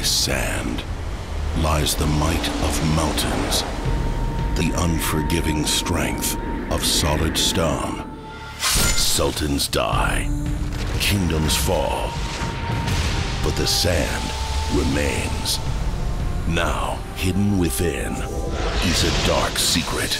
this sand lies the might of mountains, the unforgiving strength of solid stone. Sultans die, kingdoms fall, but the sand remains. Now, hidden within is a dark secret.